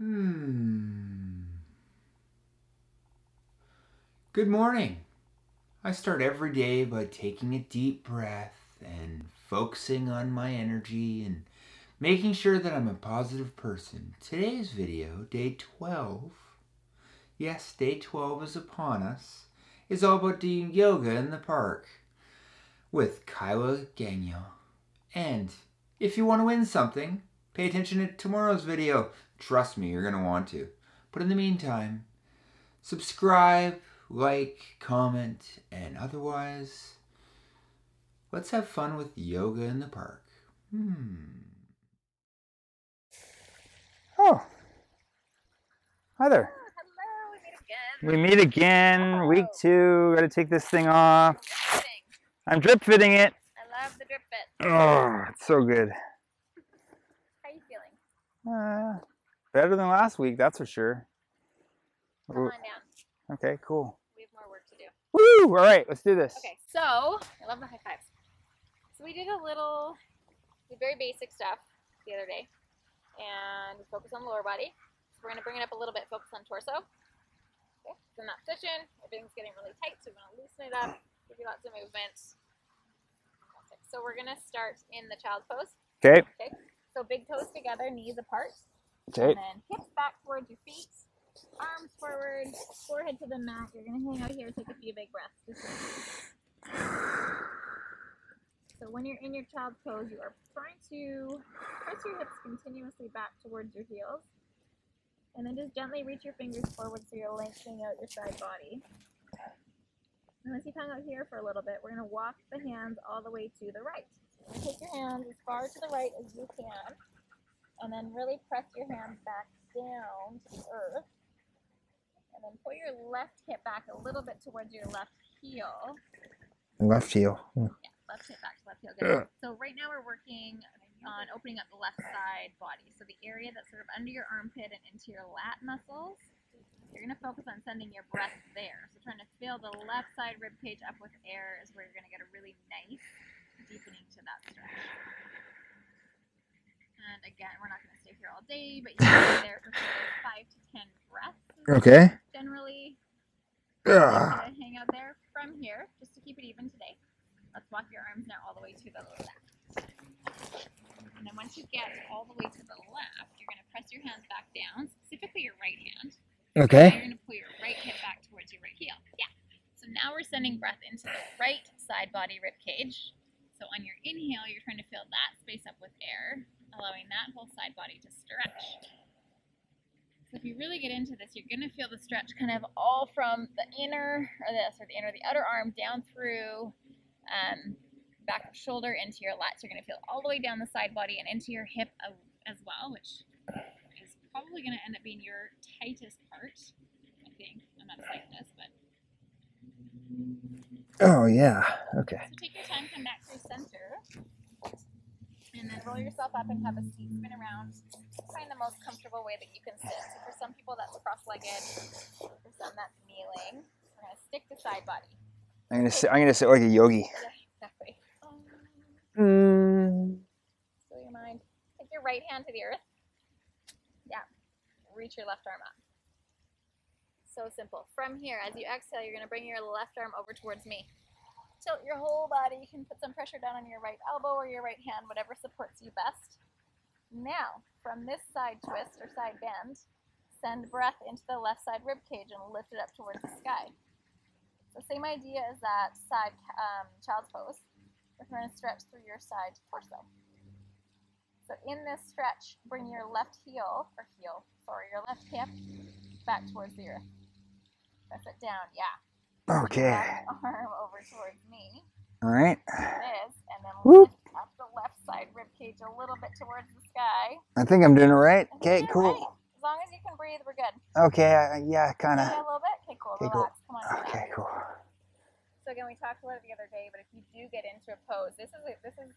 Hmm. Good morning. I start every day by taking a deep breath and focusing on my energy and making sure that I'm a positive person. Today's video, day 12, yes, day 12 is upon us, is all about doing yoga in the park with Kyla Gagnon. And if you want to win something, pay attention to tomorrow's video. Trust me, you're going to want to. But in the meantime, subscribe, like, comment, and otherwise, let's have fun with yoga in the park. Hmm. Oh. Hi there. Hello, we meet again. We meet again, week Oh. two. Gotta take this thing off. Drip fitting. I'm drip fitting it. I love the drip fit. Oh, it's so good. How are you feeling? Uh, better than last week, that's for sure. Come on down. Okay, cool. We have more work to do. Woo! All right, let's do this. Okay, so I love the high fives. So we did a little, very basic stuff the other day, and we focus on the lower body. So we're gonna bring it up a little bit, focus on torso. Okay, so in that position, everything's getting really tight, so we want to loosen it up, give you lots of movement. So we're gonna start in the child's pose. Okay. Okay. So big toes together, knees apart. Okay. And then hips back towards your feet, arms forward, forehead to the mat. You're gonna hang out here, take a few big breaths. So when you're in your child's pose, you are trying to press your hips continuously back towards your heels. And then just gently reach your fingers forward so you're lengthening out your side body. And once you've hung out here for a little bit, we're gonna walk the hands all the way to the right. So you're gonna take your hands as far to the right as you can and then really press your hands back down to the earth. And then pull your left hip back a little bit towards your left heel. Left heel. Hmm. Yeah, left hip back to left heel. Good. So right now we're working on opening up the left side body. So the area that's sort of under your armpit and into your lat muscles. You're gonna focus on sending your breath there. So trying to fill the left side rib cage up with air is where you're gonna get a really nice deepening to that stretch. And again, we're not gonna stay here all day, but you can stay there for five to ten breaths. Okay. Generally, gonna hang out there from here, just to keep it even today. Let's walk your arms now all the way to the left. And then once you get all the way to the left, you're gonna press your hands back down, specifically your right hand. And Okay. you're gonna pull your right hip back towards your right heel. Yeah. So now we're sending breath into the right side body rib cage. So on your inhale, you're trying to fill that space up with air, allowing that whole side body to stretch. So if you really get into this, you're gonna feel the stretch kind of all from the inner or the sorry, the inner, the outer arm down through um, back of shoulder into your lats. You're gonna feel all the way down the side body and into your hip as well, which is probably gonna end up being your tightest part. I think. I'm cyclist, but Oh yeah. Okay. so take your time, come back through center, and then roll yourself up and have a seat spin around. Find the most comfortable way that you can sit. So for some people that's cross-legged, for some that's kneeling. We're gonna stick to side body. I'm gonna sit. I'm gonna sit like a yogi. Yeah, exactly. Um, Mm. Still your mind. Take your right hand to the earth. Yeah. Reach your left arm up. So simple. From here, as you exhale, you're going to bring your left arm over towards me. Tilt your whole body. You can put some pressure down on your right elbow or your right hand, whatever supports you best. Now, from this side twist or side bend, send breath into the left side rib cage and lift it up towards the sky. The same idea as that side um, child's pose. We're going to stretch through your side torso. So in this stretch, bring your left heel, or heel, sorry, your left hip back towards the earth. Press it down, yeah. Okay. Left arm over towards me. All right. This, and then Whoop. lift up the left side rib cage a little bit towards the sky. I think I'm doing it right. And Okay. Cool. right. As long as you can breathe, we're good. Okay. I, yeah. Kind Yeah, of. a little bit. Okay, cool. Okay, cool. Come on. Okay. Cool. So again, we talked about it the other day, but if you do get into a pose, this is a, this is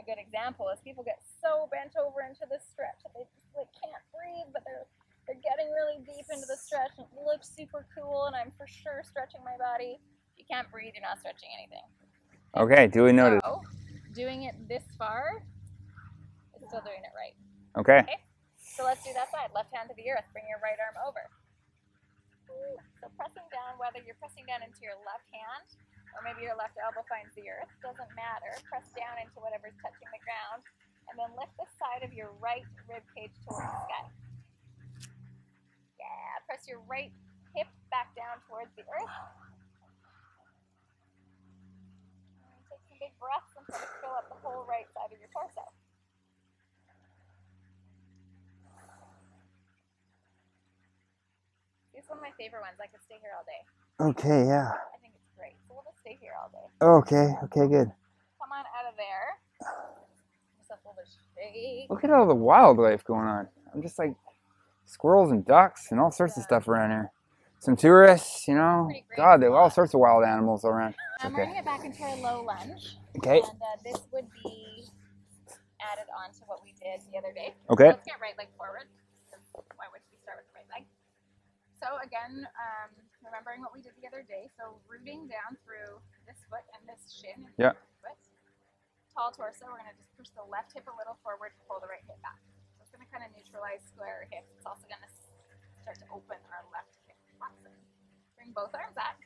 a good example. Is people get so bent over into this stretch that they just like can't breathe, but they're they're getting really deep into the stretch. And it looks super cool, and I'm for sure stretching my body. If you can't breathe, you're not stretching anything. Okay. Duly noted. So, doing it this far is still doing it right. Okay. So let's do that side. Left hand to the earth. Bring your right arm over. So pressing down, whether you're pressing down into your left hand or maybe your left elbow finds the earth, doesn't matter. Press down into whatever's touching the ground and then lift the side of your right rib cage towards the sky. Yeah, press your right hip back down towards the earth. And take some big breaths and try to fill up the whole right side of your torso. It's one of my favorite ones. I could stay here all day. Okay, yeah. I think it's great. So we'll just stay here all day. Okay, okay, good. Come on out of there. Just a little bit shake. Look at all the wildlife going on. I'm just like squirrels and ducks and all sorts of stuff around here. Some tourists, you know. God, there are all sorts of wild animals around. Um, Okay. We're to get back into our low lunge. Okay. And uh, this would be added on to what we did the other day. Okay. Let's get right leg forward. Why would we start with the right leg? So again, um, remembering what we did the other day. So rooting down through this foot and this shin. and Yeah. Foot. Tall torso. We're going to just push the left hip a little forward, pull the right hip back. So it's going to kind of neutralize square hips. It's also going to start to open our left hip flexor. Bring both arms up.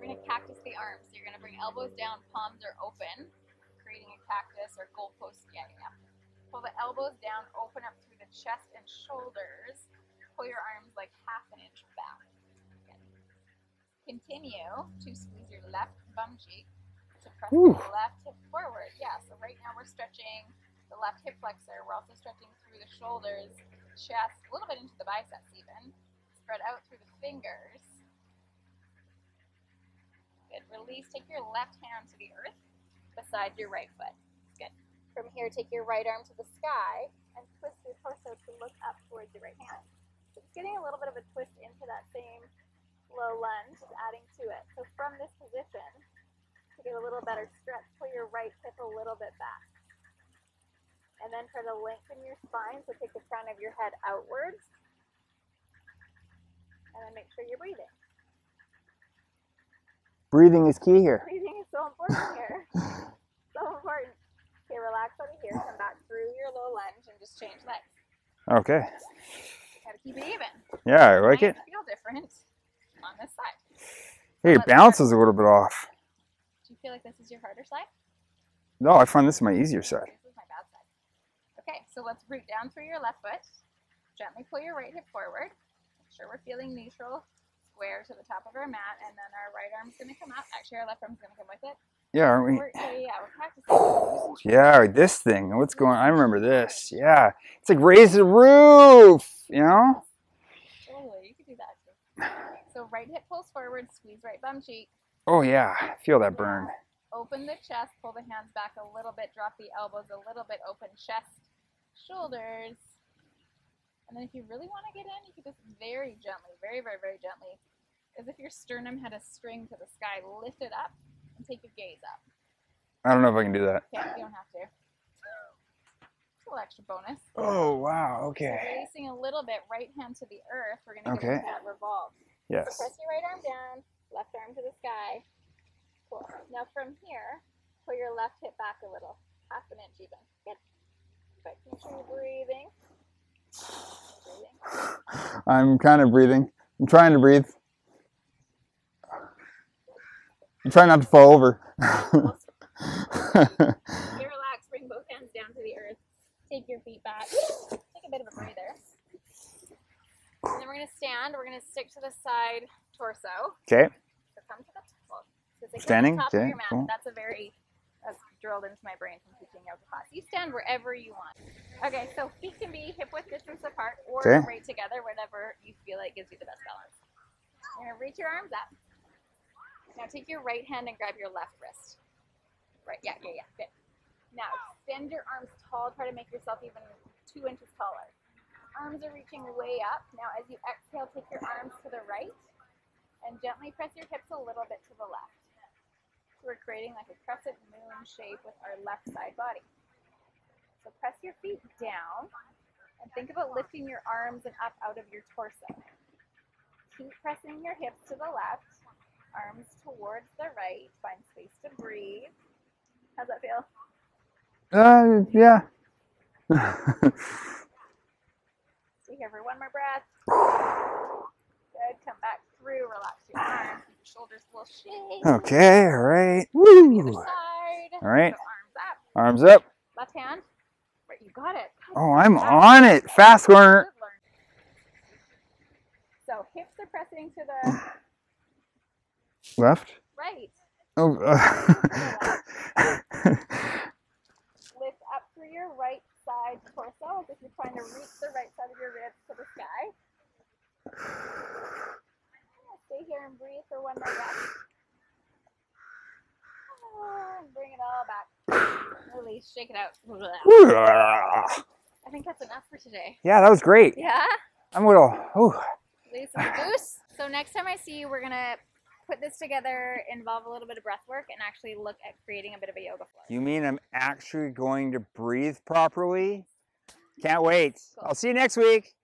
We're going to cactus the arms. So you're going to bring elbows down, palms are open, creating a cactus or goalpost. Yeah, yeah. Pull the elbows down, open up through the chest and shoulders. Pull your arms like half an inch back. Good. Continue to squeeze your left bum cheek to press Ooh. the left hip forward. Yeah, so right now we're stretching the left hip flexor. We're also stretching through the shoulders, chest, a little bit into the biceps even. Spread out through the fingers. Good. Release. Take your left hand to the earth beside your right foot. Good. From here, take your right arm to the sky and twist your torso to look up towards your right hand. So it's getting a little bit of a twist into that same low lunge, just adding to it. So from this position, to get a little better stretch, pull your right hip a little bit back. And then try to lengthen your spine, so take the crown of your head outwards. And then make sure you're breathing. Breathing is key here. Breathing is so important here. so important. Okay, relax of here. Come back through your low lunge and just change legs. Okay. Gotta keep it even. Yeah, I like it. Feel different on this side. Hey, it bounces a little bit off. Do you feel like this is your harder side? No, I find this is my easier side. This is my bad side. Okay, so let's root down through your left foot. Gently pull your right hip forward. Make sure we're feeling neutral, square to the top of our mat, and then our right arm's gonna come out. Actually, our left arm's gonna come with it. Yeah, aren't we? We're, yeah, yeah, we're practicing. Yeah, this thing. What's going on? I remember this. Yeah. It's like raise the roof, you know? Totally, you could do that too. So right hip pulls forward, squeeze right bum cheek. Oh yeah. Feel that burn. Open the chest, pull the hands back a little bit, drop the elbows a little bit, open chest, shoulders. And then if you really want to get in, you can just very gently, very, very, very gently, as if your sternum had a string to the sky, lift it up and take your gaze up. I don't know if I can do that. Okay, you don't have to. Just a little extra bonus. Oh wow, okay. Releasing a little bit, right hand to the earth. We're going to Okay. get that revolve. Yes. So press your right arm down, left arm to the sky. Cool. Now from here, pull your left hip back a little, half an inch even. Good. Good. Make sure you're breathing. Breathing. I'm kind of breathing. I'm trying to breathe. I'm trying not to fall over. Okay, relax. Bring both hands down to the earth. Take your feet back. Take a bit of a breather. And then we're gonna stand. We're gonna stick to the side torso. okay. So come to the well, so Standing? the top Okay, of your mat. cool. That's a very drilled into my brain from teaching yoga class. You stand wherever you want. Okay, so feet can be hip width distance apart or Okay. right together, whatever you feel like gives you the best balance. You're gonna reach your arms up. Now take your right hand and grab your left wrist. Right, yeah, yeah, yeah. Good. Now extend your arms tall. Try to make yourself even two inches taller. Arms are reaching way up. Now as you exhale, take your arms to the right and gently press your hips a little bit to the left. We're creating like a crescent moon shape with our left side body. So press your feet down and think about lifting your arms and up out of your torso. Keep pressing your hips to the left, arms towards the right. Find space to breathe. How's that feel? Uh, yeah. Stay here for one more breath. Good. Come back through. Relax your arms. Shoulders will shake. Okay, all right. Woo! All right. So arms up. Arms up. Left hand. Right, you got it. Oh, I'm on it. Fast Lauren. So hips are pressing to the Left. right. Oh. Lift up through your right side torso as if you're trying to reach the right side of your ribs to the sky. Stay here and breathe for one more breath. Ah, Bring it all back. Release, shake it out. I think that's enough for today. yeah, that was great. Yeah? I'm a little. Ooh. Lose some goose. So next time I see you, we're gonna put this together, involve a little bit of breath work, and actually look at creating a bit of a yoga floor. You mean I'm actually going to breathe properly? Can't wait. I'll see you next week.